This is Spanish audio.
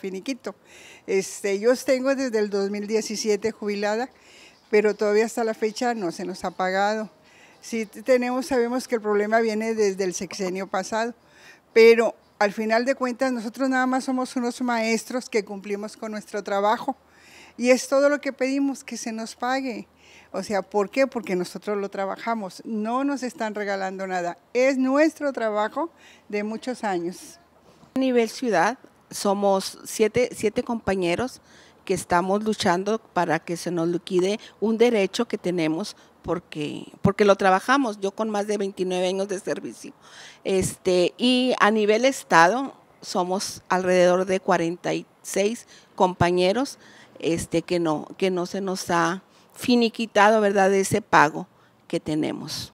finiquito. Este, yo tengo desde el 2017 jubilada, pero todavía hasta la fecha no se nos ha pagado. Sí tenemos, sabemos que el problema viene desde el sexenio pasado, pero al final de cuentas nosotros nada más somos unos maestros que cumplimos con nuestro trabajo y es todo lo que pedimos, que se nos pague. O sea, ¿por qué? Porque nosotros lo trabajamos, no nos están regalando nada, es nuestro trabajo de muchos años. A nivel ciudad, somos siete, siete compañeros que estamos luchando para que se nos liquide un derecho que tenemos porque, porque lo trabajamos, yo con más de 29 años de servicio. Este, y a nivel estado somos alrededor de 46 compañeros este, que, no, que no se nos ha finiquitado, ¿verdad?, ese pago que tenemos.